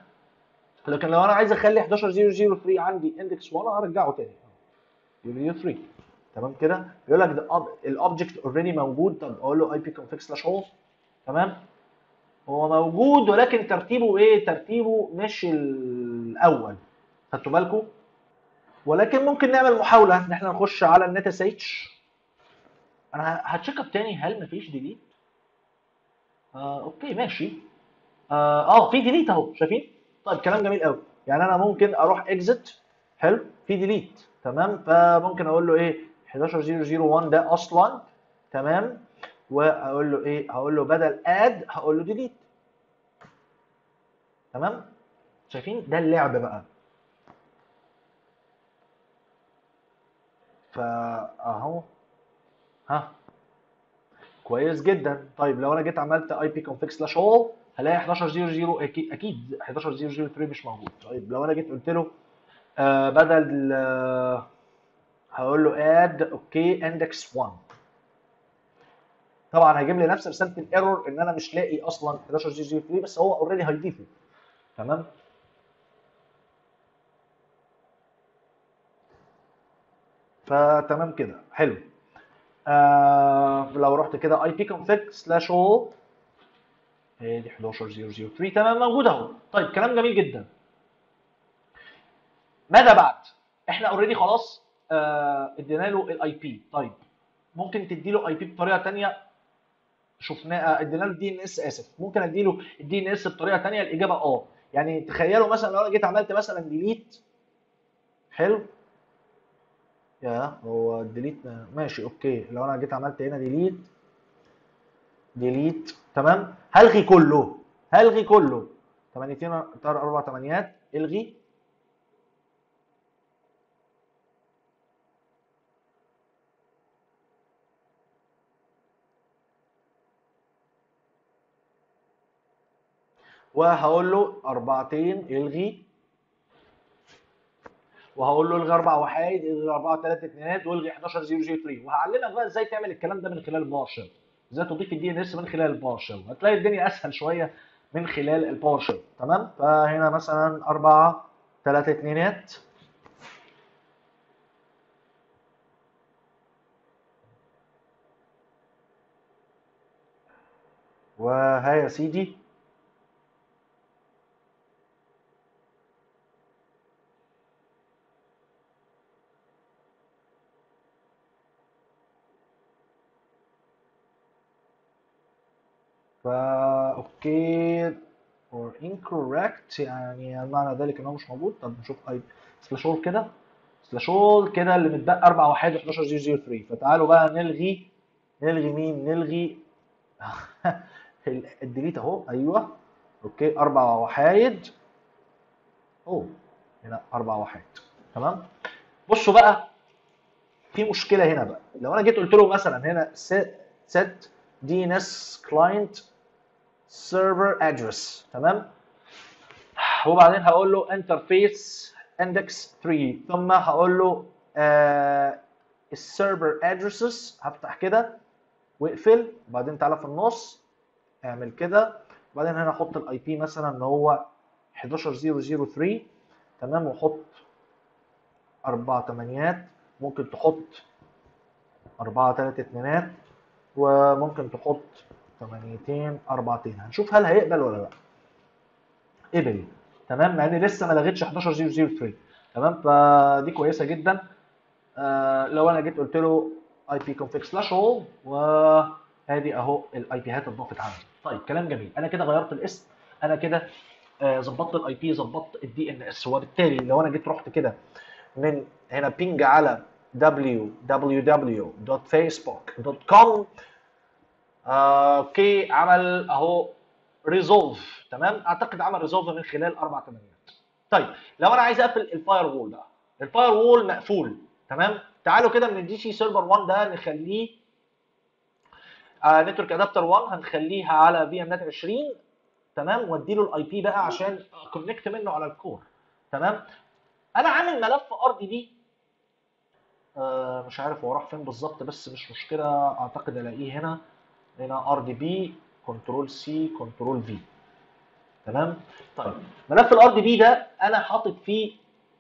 لكن لو أنا عايز أخلي 11003 عندي index 1 هرجعه تاني. لي 3 تمام كده؟ يقول لك ال object already موجود طب أقول له ip config slash all أهو تمام؟ هو موجود ولكن ترتيبه إيه؟ ترتيبه مش الأول. خدتوا بالكم؟ ولكن ممكن نعمل محاولة إن إحنا نخش على ال netsh أنا ه check up تاني؟ هل مفيش delete آه okay ماشي. آه آه، في delete أهو شايفين؟ طيب كلام جميل قوي يعني أنا ممكن أروح exit حلو في delete تمام فممكن أقول له إيه؟ 11001 ده أصلا. تمام. وأقول له إيه؟ هقول له بدل add هقول له delete تمام؟ شايفين؟ ده اللعب بقى. فاهو ها. كويس جدا. طيب لو أنا جيت عملت ip config slash all هلاقي 1100 أكيد أكيد 1100 مش موجود. طيب لو أنا جيت قلت له آه بدل آه هقول له add okay index 1 طبعا هيجيب لي نفس رسالة ال error إن أنا مش لاقي أصلا 1103 بس هو already هيضيفه. تمام؟ فتمام كده. حلو. آه لو رحت كده ip config slash all هي دي 11003 تمام موجود أهو. طيب كلام جميل جدا. ماذا بعد؟ إحنا already خلاص آه ادينا له ال IP طيب ممكن تدي له IP بطريقة ثانية شفناه ادينا له ال DNS آسف. ممكن أدي له ال DNS بطريقة ثانية الإجابة آه. يعني تخيلوا مثلا لو أنا جيت عملت مثلا delete حلو؟ يا هو ال delete ماشي okay. لو أنا جيت عملت هنا delete delete تمام؟ هلغي كله هلغي كله. 8 4 8 الغي وهقول له أربعتين إلغي. وهقول له إلغي أربع وحايد إلغي أربعة ثلاثة اثنينات وإلغي 11 0 0 3 وهعلمك بقى إزاي تعمل الكلام ده من خلال ال PowerShell إزاي تضيف ال DNS من خلال ال PowerShell هتلاقي الدنيا أسهل شوية من خلال ال PowerShell تمام؟ فهنا مثلا أربعة ثلاثة اثنينات. وها يا سيدي. okay or incorrect. يعني معنى ذلك إن هو مش موجود. طب نشوف ip slash all كده. slash all كده اللي متبقى 4 1 11 0 0 3 فتعالوا بقى نلغي نلغي مين؟ نلغي [LAUGHS] ال delete أهو. أيوه. okay. أربع وحايد أوه. هنا أربع وحايد تمام؟ بصوا بقى. في مشكلة هنا بقى. لو أنا جيت قلت له مثلا هنا set DNS client server address. تمام؟ وبعدين هقول له interface index 3 ثم هقول له آه ال server addresses هفتح كده واقفل. وبعدين تعالى في النص اعمل كده. وبعدين هنا أحط ال IP مثلا إن هو 11003 تمام؟ وحط أربع تمانيات. ممكن تحط أربعة تلاتة اتنينات. وممكن تحط تمانيتين أربعتين. هنشوف هل هيقبل ولا لأ. قبل. تمام؟ مع إن لسه ما لغيتش 11003 تمام؟ فدي كويسة جدا. آه لو أنا جيت قلت له ip config slash all وادي أهو ال IP هات اتضافت عندي طيب كلام جميل. أنا كده غيرت الاسم. أنا كده آه، ظبطت ال IP ظبطت ال DNS وبالتالي لو أنا جيت رحت كده من هنا ping على www.facebook.com okay عمل اهو resolve تمام؟ اعتقد عمل resolve من خلال أربع تمانيات طيب لو أنا عايز أقفل ال firewall بقى ال firewall مقفول تمام؟ تعالوا كده من ال DC server 1 ده نخليه network adapter 1 هنخليها على VMnet 20 تمام؟ واديله ال IP بقى عشان connect منه على ال core تمام؟ أنا عامل ملف RD آه، مش عارف هو راح فين بالظبط بس مش مشكلة أعتقد ألاقيه هنا. هنا RDP control C control V تمام؟ طيب ملف ال RDP ده أنا حاطط فيه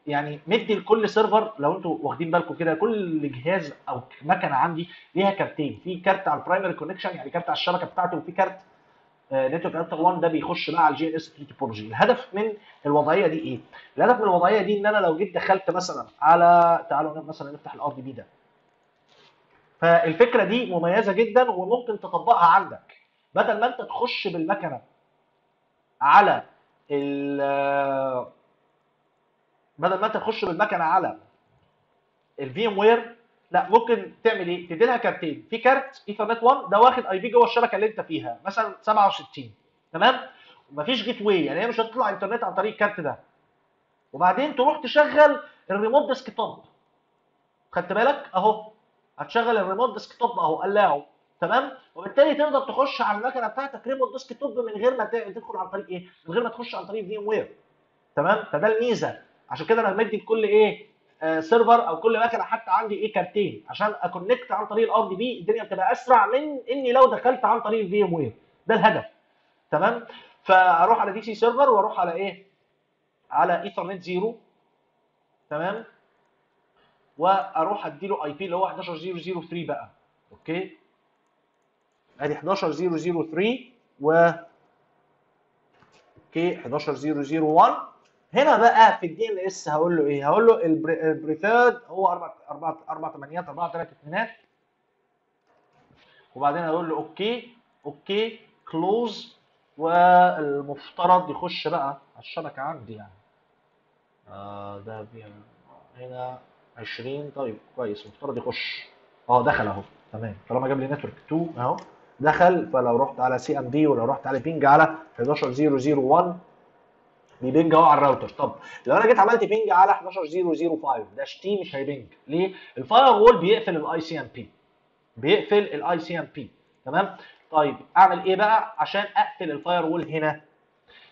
يعني مدي لكل server لو أنتوا واخدين بالكم كده كل جهاز أو مكنة عندي ليها كارتين. في كارت على ال primary connection يعني كارت على الشبكة بتاعته وفي كارت network adapter 1 ده بيخش بقى على ال GNS3 topology الهدف من الوضعية دي إيه؟ الهدف من الوضعية دي إن أنا لو جيت دخلت مثلا على تعالوا مثلا نفتح ال RDP ده. فالفكرة دي مميزة جدا وممكن تطبقها عندك بدل ما أنت تخش بالمكنة على ال بدل ما أنت تخش بالمكنة على ال VMware لا ممكن تعمل إيه؟ تدي لها كارتين، في كارت ايثرنت 1 ده واخد IP جوه الشبكة اللي أنت فيها مثلا 67 تمام؟ ومفيش gateway يعني هي مش هتطلع إنترنت عن طريق الكارت ده. وبعدين تروح تشغل ال remote desktop. خدت بالك؟ أهو هتشغل ال remote desktop اهو قلاعه تمام؟ وبالتالي تقدر تخش على المكنة بتاعتك remote desktop من غير ما تدخل عن طريق إيه؟ من غير ما تخش عن طريق VMware. تمام؟ فده الميزة عشان كده أنا مدي لكل إيه؟ آه، server أو كل مكنة حتى عندي إيه كارتين عشان أ connect عن طريق ال RDP الدنيا بتبقى أسرع من إني لو دخلت عن طريق ال VMware ده الهدف تمام فأروح على DC server وأروح على إيه على Ethernet zero تمام وأروح اديله IP اللي هو 11003 بقى. okay؟ ادي 11003 و okay 11001 هنا بقى في ال DNS هقول له إيه؟ هقول له ال preferred هو أربع أربع أربع ثمانيات أربعة ثلاث اثنينات وبعدين أقول له okay okay close. والمفترض يخش بقى على الشبكة عندي يعني. آه ده هنا. 20 طيب كويس المفترض يخش. آه دخل أهو. تمام. طالما جاب لي network 2 أهو دخل فلو رحت على CMD ولو رحت على ping على 11001 بي ping أهو على الراوتر طب لو أنا جيت عملت ping على 11005 ده تي مش هي ping ليه؟ ال firewall بيقفل ال ICMP بيقفل ال ICMP تمام؟ طيب أعمل إيه بقى؟ عشان أقفل ال firewall هنا؟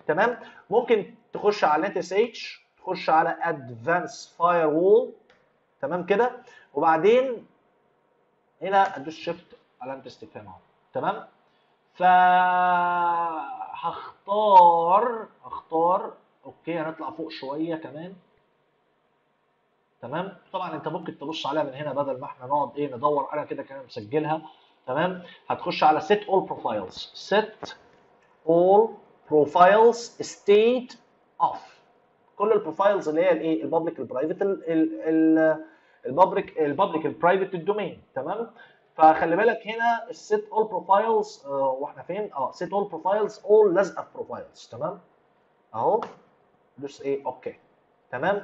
تمام؟ ممكن تخش على netsh تخش على advfirewall تمام كده؟ وبعدين هنا ادوس shift علامه استفهام اهو. تمام؟ فهختار هختار okay هنطلع فوق شوية كمان. تمام؟ طبعا أنت ممكن تبص عليها من هنا بدل ما إحنا نقعد إيه ندور أنا كده كمان مسجلها. تمام؟ هتخش على set all profiles. set all profiles state off كل ال profiles اللي هي الإيه البابليك البرايفت البابليك البابليك البرايفت الدومين تمام؟ فخلي بالك هنا ال set all profiles وإحنا فين؟ آه set all profiles all لازقه profiles تمام؟ أهو. دوس إيه؟ okay. تمام؟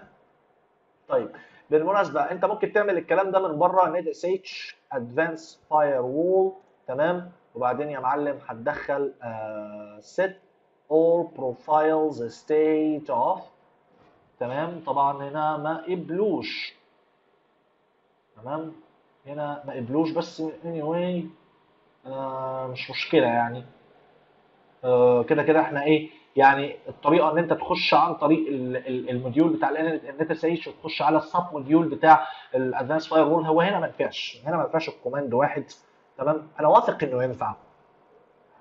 طيب بالمناسبة أنت ممكن تعمل الكلام ده من بره نت اس اتش ادفانس فاير وول تمام؟ وبعدين يا معلم هتدخل set all profiles state off تمام؟ طبعا هنا ما قبلوش تمام؟ هنا ما قبلوش بس anyway آه مش مشكلة يعني. آه كده كده إحنا إيه يعني الطريقة ان انت تخش عن طريق ال- ال- ال module بتاع ال netsh وتخش على ال sub module بتاع ال advfirewall هو هنا ما ينفعش هنا ما ينفعش ال command واحد. تمام؟ أنا واثق انه ينفع.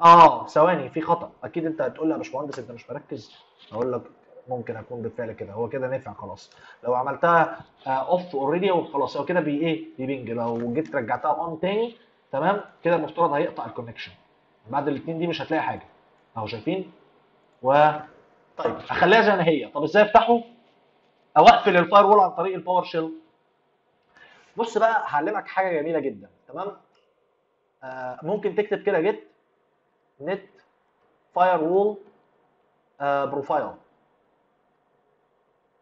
آه ثواني في خطأ. أكيد أنت هتقول لي يا باشمهندس أنت مش مركز؟ أقول لك. ممكن أكون بالفعل كده. هو كده نفع خلاص. لو عملتها off already وخلاص هو كده بي إيه؟ بي ping لو جيت رجعتها on تاني تمام؟ كده المفترض هيقطع ال connection بعد الاثنين دي مش هتلاقي حاجة. أهو شايفين؟ و طيب اخليها زي ما هي. طب إزاي أفتحه؟ أو أقفل ال firewall عن طريق ال PowerShell بص بقى هعلمك حاجة جميلة جدا. تمام؟ آه ممكن تكتب كده جيت نت فاير وول بروفايل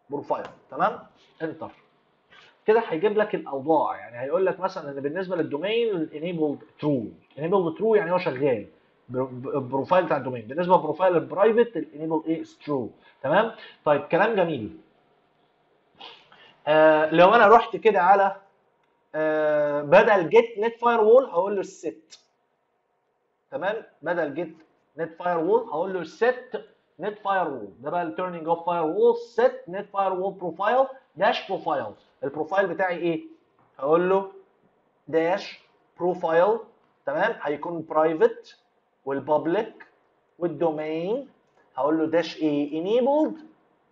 بروفايل تمام؟ enter. كده هيجيب لك الأوضاع يعني هيقول لك مثلا إن بالنسبة لل domain enabled true enabled true يعني هو شغال. ال profile بتاع ال domain. بالنسبة لل profile ال private ال enable إيه true تمام؟ طيب كلام جميل. آه لو أنا رحت كده على آه بدل Get-NetFirewall هقول له ال set تمام؟ بدل Get-NetFirewall هقول له ال Set-NetFirewall ده بقى ال turning off firewall ست نت فاير وول بروفايل dash profile ال profile بتاعي إيه؟ هقول له dash profile تمام؟ هيكون private وال public وال domain هقول له dash إيه enabled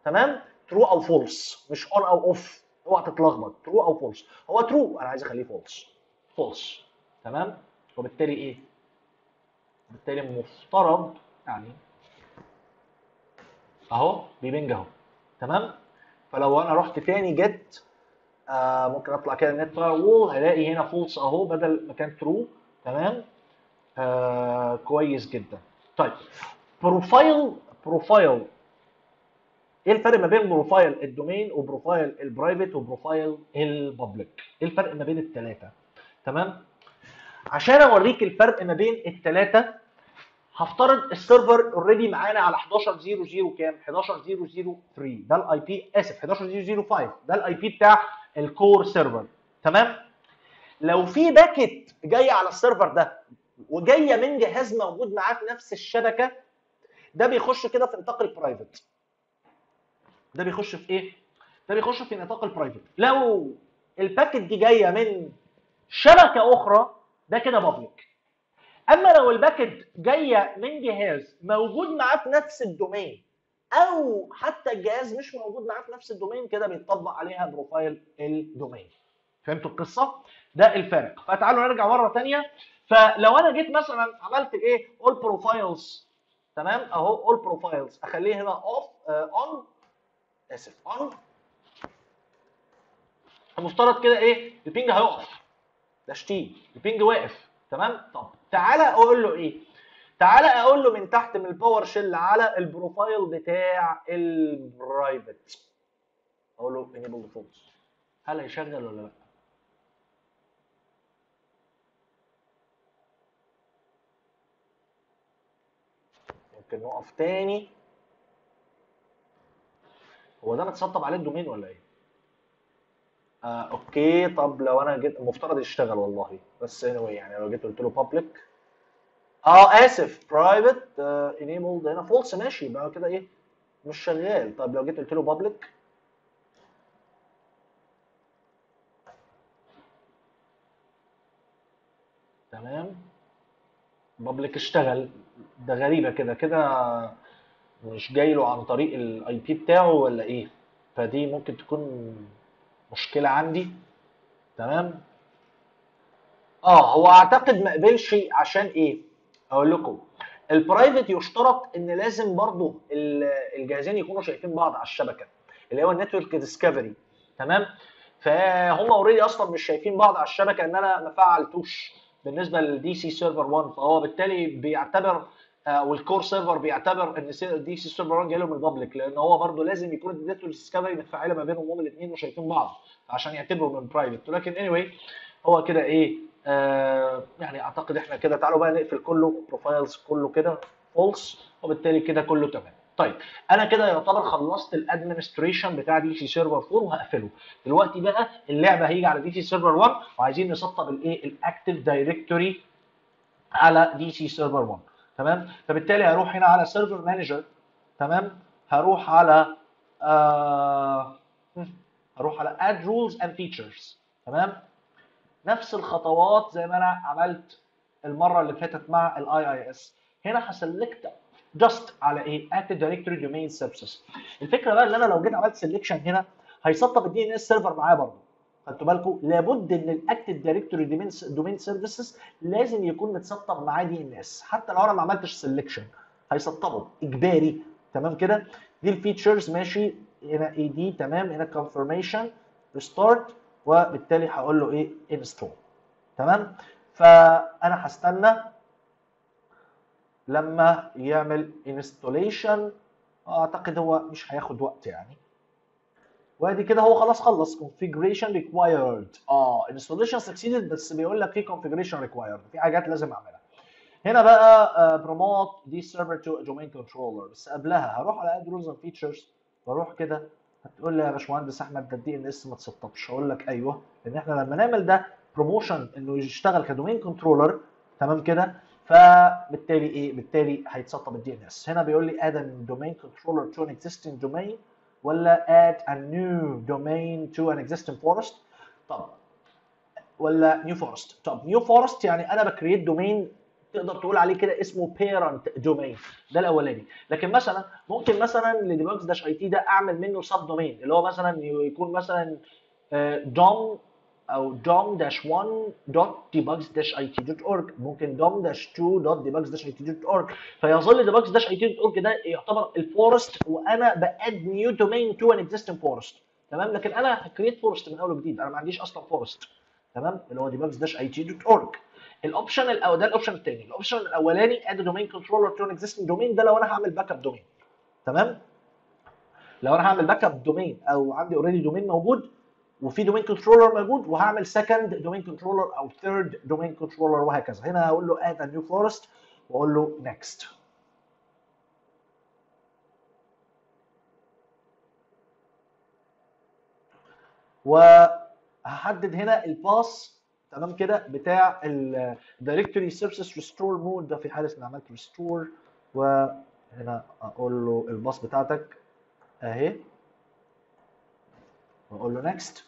تمام؟ true أو false مش on أو off اوعى تتلخبط. true أو false هو true أنا عايز أخليه false false تمام؟ وبالتالي إيه؟ بالتالي مفترض يعني اهو بي ping اهو. تمام؟ فلو أنا رحت تاني جيت آه ممكن اطلع كده net wall هلاقي هنا false اهو بدل ما كان true تمام؟ آه كويس جدا. طيب profile profile إيه الفرق ما بين بروفايل الدومين وبروفايل البرايفت وبروفايل البابليك إيه الفرق ما بين الثلاثه تمام؟ عشان اوريك الفرق ما بين الثلاثه هفترض ال server already معانا على 11.0.0 كام؟ 11.0.0.3 ده ال IP آسف 11.0.0.5 ده ال IP بتاع ال core server تمام؟ لو في packet جاية على ال server ده وجاية من جهاز موجود معاه في نفس الشبكة ده بيخش كده في نطاق ال private ده بيخش في إيه؟ ده بيخش في نطاق ال private لو ال packet دي جاية من شبكة أخرى ده كده public أما لو ال packet جاية من جهاز موجود معاه في نفس ال domain أو حتى الجهاز مش موجود معاه في نفس ال domain كده بيطبق عليها profile ال domain. فهمتوا القصة؟ ده الفرق. فتعالوا نرجع مرة ثانية فلو أنا جيت مثلا عملت إيه؟ all profiles تمام؟ أهو all profiles أخليه هنا off on آسف on المفترض كده إيه؟ ال ping هيقف. ده شتيم. ال ping واقف. تمام؟ طب تعالى أقول له إيه؟ تعالى أقول له من تحت من ال PowerShell على ال profile بتاع ال private أقول له enable defaults هل هيشغل ولا لأ؟ ممكن نقف تاني. هو ده متسطب عليه ال domain ولا إيه؟ آه okay طب لو أنا جيت المفترض يشتغل والله. بس anyway يعني لو جيت قلت له public. آه آسف private enabled هنا false ماشي. يبقى كده إيه؟ مش شغال. طب لو جيت قلت له public تمام. public اشتغل. ده غريبة كده. كده مش جاي له عن طريق ال IP بتاعه ولا إيه؟ فدي ممكن تكون مشكلة عندي. تمام؟ آه هو أعتقد ما قبلش عشان إيه؟ أقول لكم. ال private يشترط إن لازم برضو الجهازين يكونوا شايفين بعض على الشبكة اللي هو ال network discovery تمام؟ فهم already أصلا مش شايفين بعض على الشبكة إن أنا ما فعلتوش بالنسبة لل DC server 1 فهو بالتالي بيعتبر وال core server بيعتبر إن DC server 1 جاي له من ال public لأن هو برضه لازم يكون ال data discovery متفعله ما بينهم هما الاثنين وشايفين بعض عشان يعتبروا من private ولكن anyway هو كده إيه آه يعني أعتقد إحنا كده تعالوا بقى نقفل كله profiles كله كده false وبالتالي كده كله تمام. طيب أنا كده يعتبر خلصت ال administration بتاع DC server 4 وهقفله. دلوقتي بقى اللعبة هيجي على DC server 1 وعايزين نسطب الايه ال Active Directory على DC server 1 تمام؟ فبالتالي هروح هنا على Server Manager تمام؟ هروح على آه هروح على add roles and features تمام؟ نفس الخطوات زي ما أنا عملت المرة اللي فاتت مع ال IIS هنا ه select just على إيه؟ Active Directory Domain Services الفكرة بقى إن أنا لو جيت عملت selection هنا هيسطب ال DNS server معايا برضه. خدتوا بالكم؟ لابد إن ال Active Directory Domain Services لازم يكون متسطب معاه DNS حتى لو أنا ما عملتش selection هيسطبه. إجباري. تمام كده؟ دي ال features. ماشي. هنا AD تمام. هنا confirmation restart وبالتالي هقول له إيه؟ install تمام؟ فأنا هستنى لما يعمل installation أعتقد هو مش هياخد وقت يعني. وادي كده هو خلاص خلص. Configuration required. آه installation succeeded بس بيقول لك في configuration required. في حاجات لازم أعملها. هنا بقى promote the server to domain controller بس قبلها هروح على add roles and features وأروح كده هتقول لي يا باشمهندس أحمد ده ال DNS ما تسطبش. أقول لك أيوه لأن إحنا لما نعمل ده promotion إنه يشتغل ك domain controller تمام كده؟ فبالتالي إيه؟ بالتالي هيتسطب ال DNS هنا بيقول لي a domain controller to an existing domain. ولا add a new domain to an existing forest طب ولا new forest طب new forest يعني أنا ب create domain تقدر تقول عليه كده اسمه parent domain. ده الأولاني. لكن مثلا ممكن مثلا ل debugs dash it ده أعمل منه sub domain اللي هو مثلا يكون مثلا dom أو dom dash 1 dot debugs dash it dot org. ممكن dom dash 2 dot debugs dash it dot org. فيظل debugs dash it dot org ده يعتبر ال forest وأنا ب add new domain to an existing forest تمام؟ لكن أنا ه create forest من أول وجديد. أنا ما عنديش أصلا forest تمام؟ اللي هو debugs dash it dot org. ال option الأول ده ال option الثاني ال option الأولاني add domain controller to an existing domain. ده لو أنا هعمل backup domain تمام؟ لو أنا هعمل backup domain أو عندي already domain موجود وفي domain controller موجود وهعمل second domain controller أو third domain controller وهكذا. هنا هقول له add new forest وأقول له next وهحدد هنا ال pass تمام كده؟ بتاع ال directory services restore mode ده في حالة إن عملت restore وهنا أقول له الباس بتاعتك أهي. وأقول له next.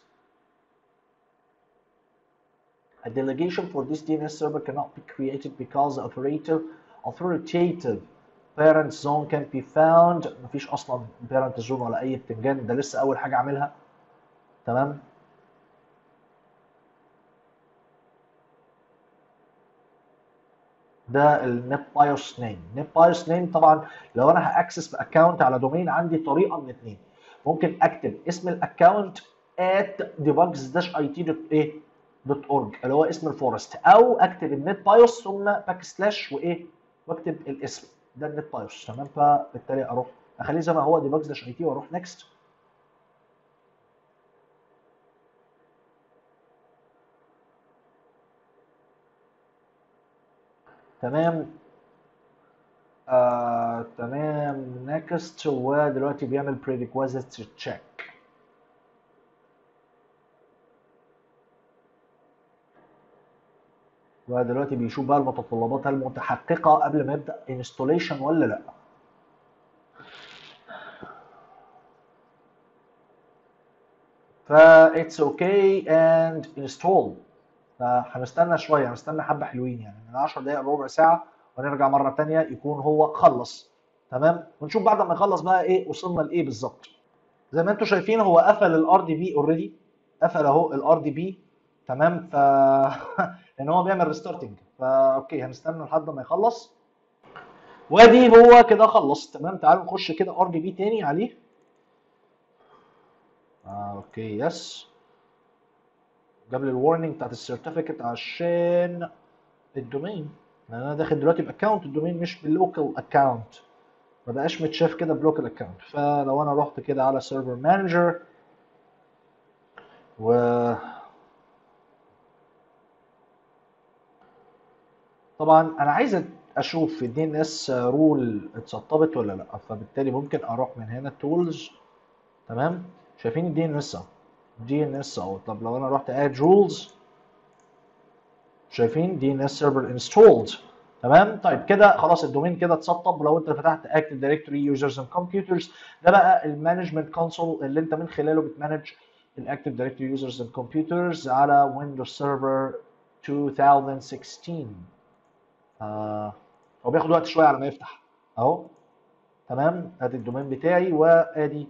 A delegation for this DNS server cannot be created because the operator authoritative parent zone can be found. مفيش أصلا parent zone ولا أي بتنجان. ده لسه أول حاجة أعملها. تمام؟ ده ال NetBIOS name net name طبعا لو أنا ه access ب account على domain عندي طريقة من اثنين ممكن أكتب اسم ال account at debugs-it dot org اللي هو اسم ال forest أو أكتب ال NetBIOS ثم backslash وإيه وأكتب الاسم ده ال NetBIOS. تمام؟ فبالتالي أروح أخليه زي ما هو debugs-it وأروح next تمام؟ آه، تمام next ودلوقتي بيعمل prerequisite ودلوقتي بيشوف بقى المتطلبات هل متحققة قبل ما يبدأ installation ولا لأ؟ فا it's okay and install فهنستنى شوية هنستنى حبة حلوين يعني من 10 دقائق ربع ساعة ونرجع مرة ثانية يكون هو خلص. تمام؟ ونشوف بعد ما يخلص بقى إيه وصلنا لإيه بالظبط. زي ما أنتم شايفين هو قفل ال RDP already قفل أهو ال RDP تمام؟ ف [LAUGHS] لأن هو بيعمل restarting فا okay هنستنى لحد ما يخلص. وأدي هو كده خلص. تمام تعالوا نخش كده RDP تاني عليه. آه okay yes جاب لي ال warning بتاعت ال certificate عشان ال domain لأن أنا داخل دلوقتي ب account ال domain مش بال local account ما بقاش متشاف كده ب local account فلو أنا رحت كده على server manager و طبعا أنا عايز أشوف في ال DNS role اتسطبت ولا لأ فبالتالي ممكن أروح من هنا tools تمام؟ شايفين ال DNS DNS أهو. طب لو أنا رحت add roles شايفين DNS server installed تمام؟ طيب كده خلاص ال domain كده اتسطب. ولو أنت فتحت Active Directory Users and Computers ده بقى ال management console اللي أنت من خلاله بت manage ال Active Directory Users and Computers على Windows Server 2016 آه هو بياخد وقت شوية على ما يفتح. أهو. تمام؟ أدي ال domain بتاعي وأدي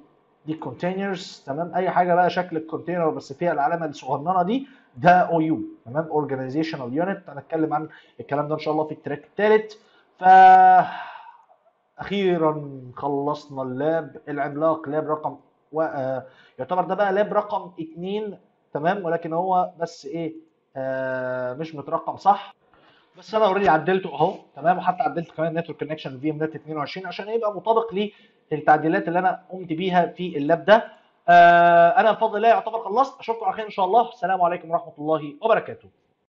دي ال containers تمام؟ أي حاجة بقى شكل ال container بس فيها العلامة الصغننة دي ده OU. تمام؟ organizational unit هنتكلم عن الكلام ده إن شاء الله في ال track الثالث ف أخيرا خلصنا ال lab. العملاق lab رقم و... آه يعتبر ده بقى lab رقم اثنين تمام؟ ولكن هو بس إيه؟ آه مش مترقم صح؟ بس أنا already عدلته أهو تمام؟ وحتى عدلت كمان network connection VMnet 22 عشان يبقى مطابق للتعديلات اللي أنا قمت بيها في ال lab ده. آه أنا بفضل الله يعتبر خلصت أشوفكم على خير إن شاء الله. السلام عليكم ورحمة الله وبركاته.